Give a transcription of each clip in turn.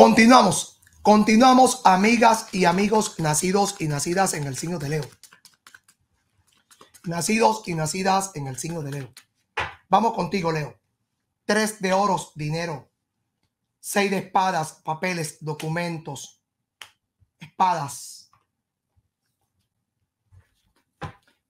Continuamos. Continuamos, amigas y amigos nacidos y nacidas en el signo de Leo. Nacidos y nacidas en el signo de Leo. Vamos contigo, Leo. Tres de oros, dinero. Seis de espadas, papeles, documentos, espadas,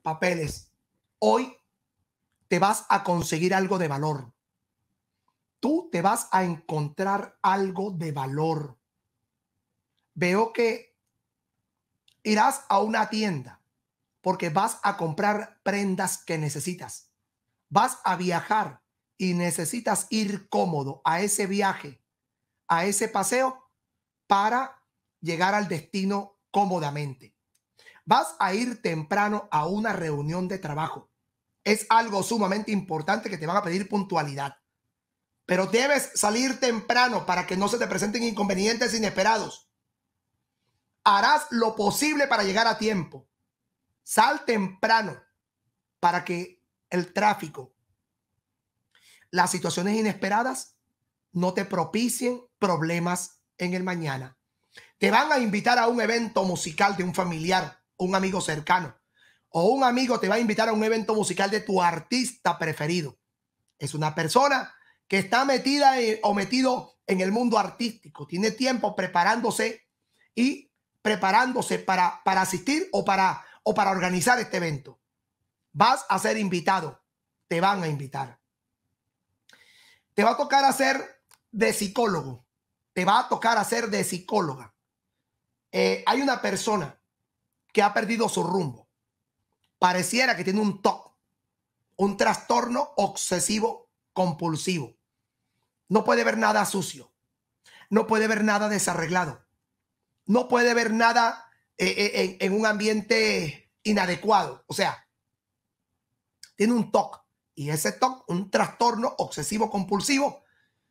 papeles. Hoy te vas a conseguir algo de valor. Te vas a encontrar algo de valor. Veo que irás a una tienda porque vas a comprar prendas que necesitas. Vas a viajar y necesitas ir cómodo a ese viaje, a ese paseo para llegar al destino cómodamente. Vas a ir temprano a una reunión de trabajo es algo sumamente importante que te van a pedir puntualidad. Pero debes salir temprano para que no se te presenten inconvenientes inesperados. Harás lo posible para llegar a tiempo. Sal temprano para que el tráfico, las situaciones inesperadas no te propicien problemas en el mañana. Te van a invitar a un evento musical de un familiar, un amigo cercano o un amigo te va a invitar a un evento musical de tu artista preferido. Es una persona que está metida o metido en el mundo artístico, tiene tiempo preparándose y preparándose para, para asistir o para, o para organizar este evento. Vas a ser invitado, te van a invitar. Te va a tocar hacer de psicólogo, te va a tocar hacer de psicóloga. Eh, hay una persona que ha perdido su rumbo pareciera que tiene un TOC, un trastorno obsesivo compulsivo. No puede ver nada sucio, no puede ver nada desarreglado, no puede ver nada eh, eh, en, un ambiente inadecuado. O sea, tiene un TOC y ese TOC, un trastorno obsesivo compulsivo,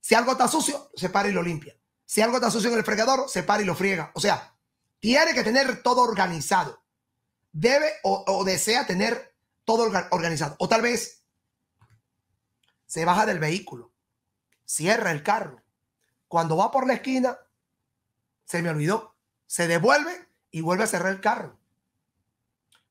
si algo está sucio, se para y lo limpia. Si algo está sucio en el fregador, se para y lo friega. O sea, tiene que tener todo organizado debe o, desea tener todo organizado. O tal vez se baja del vehículo, cierra el carro. Cuando va por la esquina, se me olvidó, se devuelve y vuelve a cerrar el carro.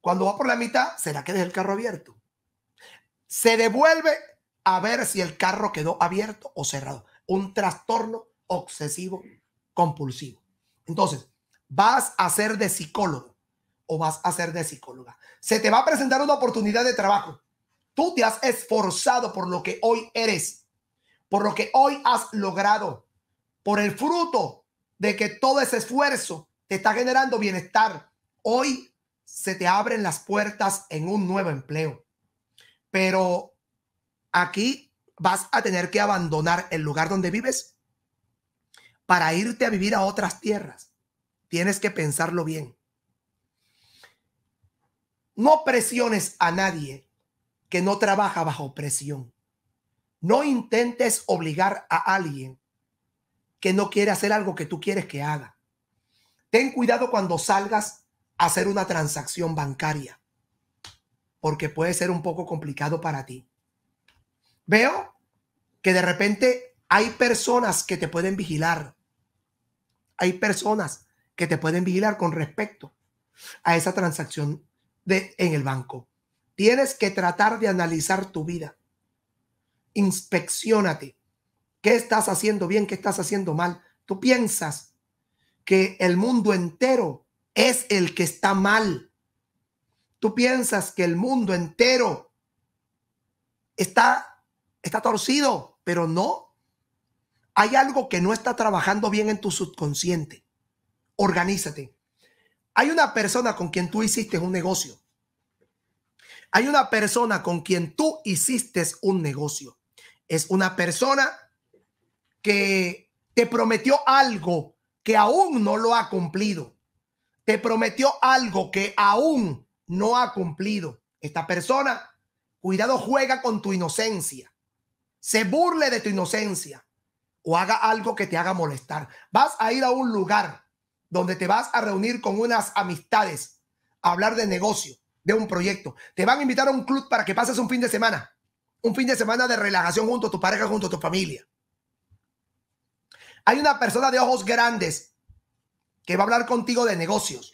Cuando va por la mitad, será que deja el carro abierto. Se devuelve a ver si el carro quedó abierto o cerrado. Un trastorno obsesivo compulsivo. Entonces, vas a ser de psicólogo o vas a ser de psicóloga. Se te va a presentar una oportunidad de trabajo. Tú te has esforzado por lo que hoy eres, por lo que hoy has logrado, por el fruto de que todo ese esfuerzo te está generando bienestar. Hoy se te abren las puertas en un nuevo empleo. Pero aquí vas a tener que abandonar el lugar donde vives para irte a vivir a otras tierras. Tienes que pensarlo bien. No presiones a nadie que no trabaja bajo presión. No intentes obligar a alguien que no quiere hacer algo que tú quieres que haga. Ten cuidado cuando salgas a hacer una transacción bancaria, porque puede ser un poco complicado para ti. Veo que de repente hay personas que te pueden vigilar. Hay personas que te pueden vigilar con respecto a esa transacción de, en el banco. Tienes que tratar de analizar tu vida. Inspeccionate. ¿Qué estás haciendo bien? ¿Qué estás haciendo mal? Tú piensas que el mundo entero es el que está mal. Tú piensas que el mundo entero está, está torcido, pero no. Hay algo que no está trabajando bien en tu subconsciente. Organízate. Hay una persona con quien tú hiciste un negocio. Hay una persona con quien tú hiciste un negocio. Es una persona que te prometió algo que aún no lo ha cumplido. Te prometió algo que aún no ha cumplido. Esta persona, cuidado, juega con tu inocencia. Se burle de tu inocencia o haga algo que te haga molestar. Vas a ir a un lugar donde te vas a reunir con unas amistades, a hablar de negocio, de un proyecto. Te van a invitar a un club para que pases un fin de semana, un fin de semana de relajación junto a tu pareja, junto a tu familia. Hay una persona de ojos grandes que va a hablar contigo de negocios.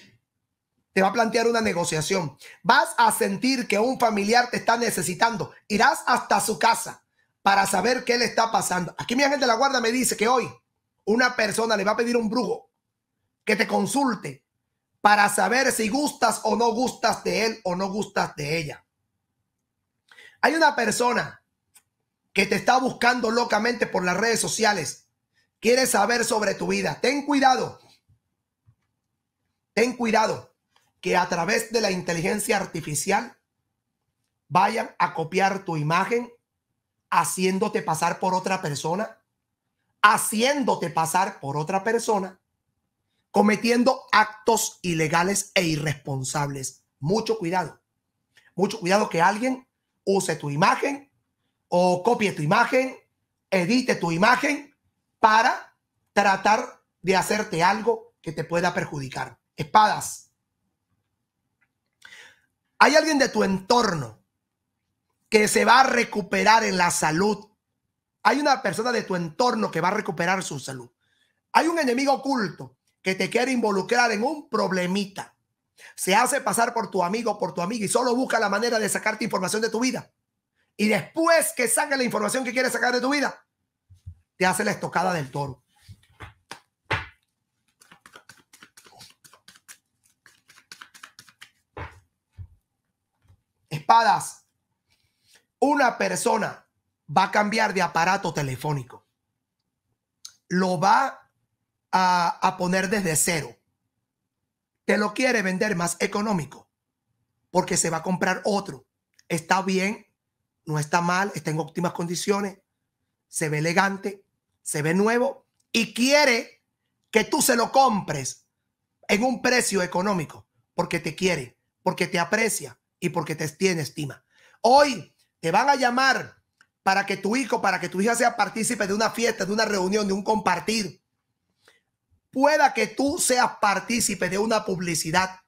Te va a plantear una negociación. Vas a sentir que un familiar te está necesitando. Irás hasta su casa para saber qué le está pasando. Aquí mi ángel de la guarda me dice que hoy una persona le va a pedir un brujo que te consulte para saber si gustas o no gustas de él o no gustas de ella. Hay una persona que te está buscando locamente por las redes sociales. Quiere saber sobre tu vida. Ten cuidado. Ten cuidado que a través de la inteligencia artificial vayan a copiar tu imagen haciéndote pasar por otra persona, haciéndote pasar por otra persona cometiendo actos ilegales e irresponsables. Mucho cuidado. Mucho cuidado que alguien use tu imagen o copie tu imagen, edite tu imagen para tratar de hacerte algo que te pueda perjudicar. Espadas. Hay alguien de tu entorno que se va a recuperar en la salud. Hay una persona de tu entorno que va a recuperar su salud. Hay un enemigo oculto que te quiere involucrar en un problemita. Se hace pasar por tu amigo, por tu amiga y solo busca la manera de sacarte información de tu vida. Y después que saque la información que quiere sacar de tu vida, te hace la estocada del toro. Espadas. Una persona va a cambiar de aparato telefónico. Lo va a, poner desde cero. Te lo quiere vender más económico porque se va a comprar otro. Está bien, no está mal, está en óptimas condiciones, se ve elegante, se ve nuevo y quiere que tú se lo compres en un precio económico porque te quiere, porque te aprecia y porque te tiene estima. Hoy te van a llamar para que tu hijo, para que tu hija sea partícipe de una fiesta, de una reunión, de un compartir pueda que tú seas partícipe de una publicidad,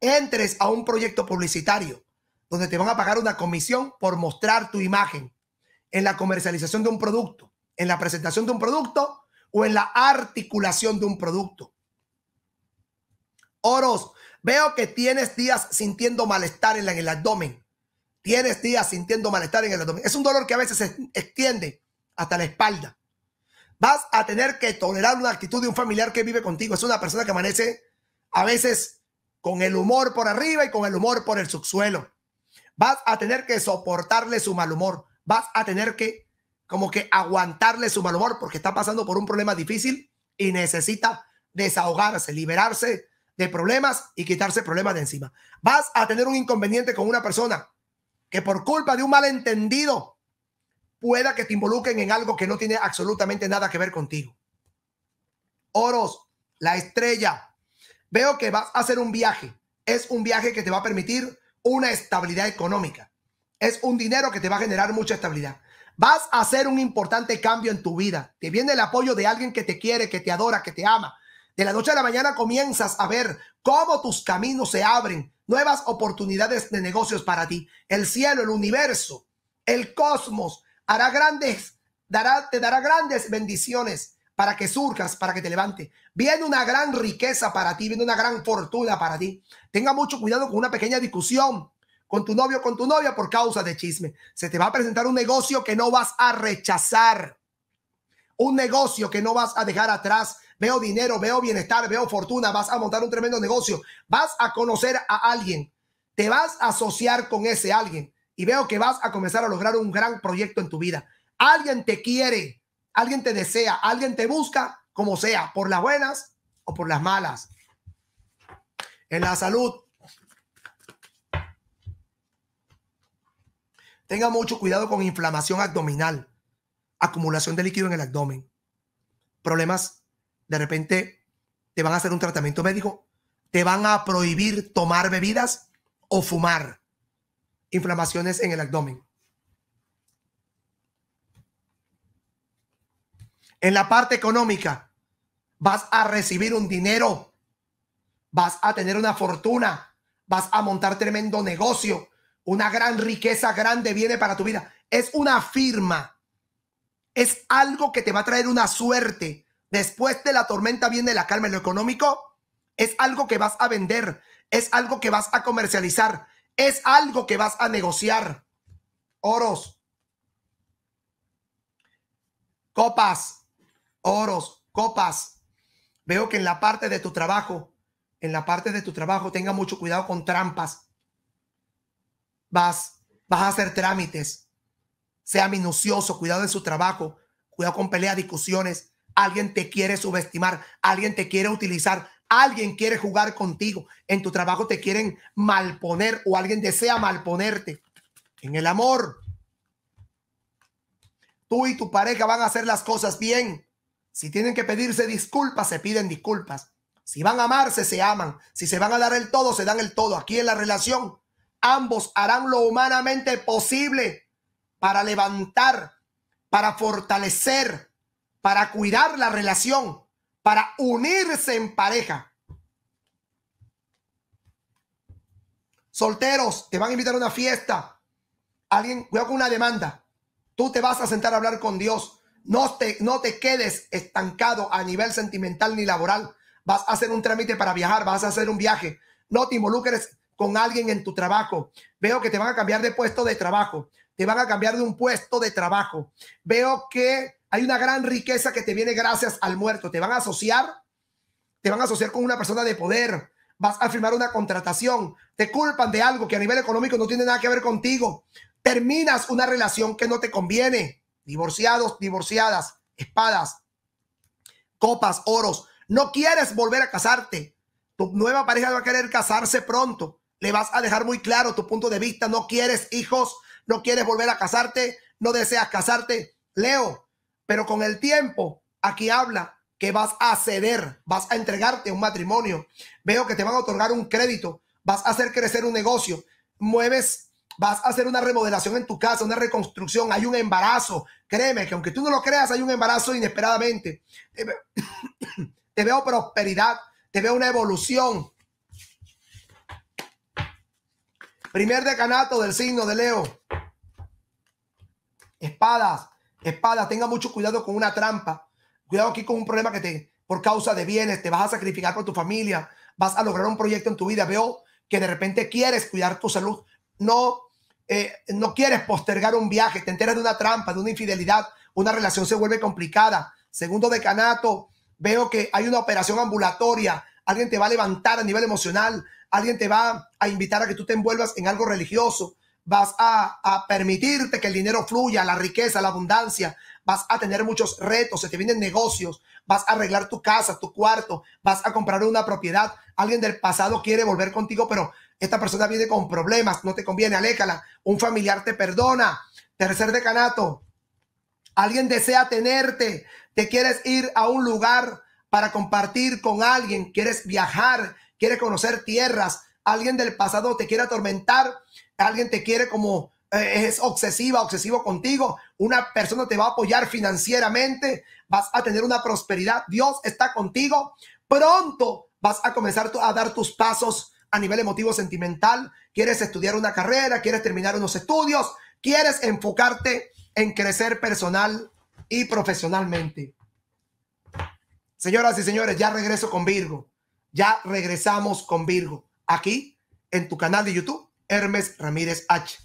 entres a un proyecto publicitario donde te van a pagar una comisión por mostrar tu imagen en la comercialización de un producto, en la presentación de un producto o en la articulación de un producto. Oros, veo que tienes días sintiendo malestar en, el abdomen. Tienes días sintiendo malestar en el abdomen. Es un dolor que a veces se extiende hasta la espalda vas a tener que tolerar una actitud de un familiar que vive contigo. Es una persona que amanece a veces con el humor por arriba y con el humor por el subsuelo. Vas a tener que soportarle su mal humor. Vas a tener que como que aguantarle su mal humor porque está pasando por un problema difícil y necesita desahogarse, liberarse de problemas y quitarse problemas de encima. Vas a tener un inconveniente con una persona que por culpa de un malentendido pueda que te involucren en algo que no tiene absolutamente nada que ver contigo. Oros, la estrella. Veo que vas a hacer un viaje. Es un viaje que te va a permitir una estabilidad económica. Es un dinero que te va a generar mucha estabilidad. Vas a hacer un importante cambio en tu vida. Te viene el apoyo de alguien que te quiere, que te adora, que te ama. De la noche a la mañana comienzas a ver cómo tus caminos se abren, nuevas oportunidades de negocios para ti. El cielo, el universo, el cosmos hará grandes, dará, te dará grandes bendiciones para que surjas, para que te levante. Viene una gran riqueza para ti, viene una gran fortuna para ti. Tenga mucho cuidado con una pequeña discusión con tu novio, con tu novia por causa de chisme. Se te va a presentar un negocio que no vas a rechazar. Un negocio que no vas a dejar atrás. Veo dinero, veo bienestar, veo fortuna. Vas a montar un tremendo negocio. Vas a conocer a alguien. Te vas a asociar con ese alguien y veo que vas a comenzar a lograr un gran proyecto en tu vida. Alguien te quiere, alguien te desea, alguien te busca, como sea, por las buenas o por las malas. En la salud. Tenga mucho cuidado con inflamación abdominal, acumulación de líquido en el abdomen, problemas, de repente te van a hacer un tratamiento médico, te van a prohibir tomar bebidas o fumar inflamaciones en el abdomen. En la parte económica, vas a recibir un dinero, vas a tener una fortuna, vas a montar tremendo negocio, una gran riqueza grande viene para tu vida. Es una firma, es algo que te va a traer una suerte, Después de la tormenta viene la calma en lo económico. Es algo que vas a vender, es algo que vas a comercializar, es algo que vas a negociar. Oros, copas, oros, copas. Veo que en la parte de tu trabajo, en la parte de tu trabajo, tenga mucho cuidado con trampas. Vas, vas a hacer trámites. Sea minucioso, cuidado en su trabajo, cuidado con peleas, discusiones. Alguien te quiere subestimar, alguien te quiere utilizar, alguien quiere jugar contigo. En tu trabajo te quieren malponer o alguien desea malponerte. En el amor, tú y tu pareja van a hacer las cosas bien. Si tienen que pedirse disculpas, se piden disculpas. Si van a amarse, se aman. Si se van a dar el todo, se dan el todo. Aquí en la relación, ambos harán lo humanamente posible para levantar, para fortalecer, para cuidar la relación, para unirse en pareja. Solteros, te van a invitar a una fiesta. Alguien, cuidado con una demanda. Tú te vas a sentar a hablar con Dios. No te, no te quedes estancado a nivel sentimental ni laboral. Vas a hacer un trámite para viajar, vas a hacer un viaje. No te involucres con alguien en tu trabajo. Veo que te van a cambiar de puesto de trabajo. Te van a cambiar de un puesto de trabajo. Veo que hay una gran riqueza que te viene gracias al muerto. Te van a asociar, te van a asociar con una persona de poder. Vas a firmar una contratación. Te culpan de algo que a nivel económico no tiene nada que ver contigo. Terminas una relación que no te conviene divorciados, divorciadas, espadas, copas, oros. No quieres volver a casarte. Tu nueva pareja va a querer casarse pronto. Le vas a dejar muy claro tu punto de vista. No quieres hijos, no quieres volver a casarte, no deseas casarte. Leo, pero con el tiempo, aquí habla que vas a ceder, vas a entregarte un matrimonio. Veo que te van a otorgar un crédito, vas a hacer crecer un negocio. Mueves vas a hacer una remodelación en tu casa, una reconstrucción, hay un embarazo. Créeme que aunque tú no lo creas, hay un embarazo inesperadamente. Te veo, prosperidad, te veo una evolución. Primer decanato del signo de Leo. Espadas, espadas, tenga mucho cuidado con una trampa. Cuidado aquí con un problema que te, por causa de bienes, te vas a sacrificar por tu familia, vas a lograr un proyecto en tu vida. Veo que de repente quieres cuidar tu salud, no, eh, no quieres postergar un viaje, te enteras de una trampa, de una infidelidad, una relación se vuelve complicada. Segundo decanato, veo que hay una operación ambulatoria, alguien te va a levantar a nivel emocional, alguien te va a invitar a que tú te envuelvas en algo religioso, vas a, a permitirte que el dinero fluya, la riqueza, la abundancia, vas a tener muchos retos, se te vienen negocios, vas a arreglar tu casa, tu cuarto, vas a comprar una propiedad. Alguien del pasado quiere volver contigo, pero esta persona viene con problemas, no te conviene, aléjala. Un familiar te perdona. Tercer decanato, alguien desea tenerte, te quieres ir a un lugar para compartir con alguien, quieres viajar, quieres conocer tierras, alguien del pasado te quiere atormentar, alguien te quiere como eh, es obsesiva, obsesivo contigo, una persona te va a apoyar financieramente, vas a tener una prosperidad, Dios está contigo, pronto vas a comenzar a dar tus pasos a nivel emotivo sentimental, quieres estudiar una carrera, quieres terminar unos estudios, quieres enfocarte en crecer personal y profesionalmente. Señoras y señores, ya regreso con Virgo. Ya regresamos con Virgo. Aquí en tu canal de YouTube, Hermes Ramírez H.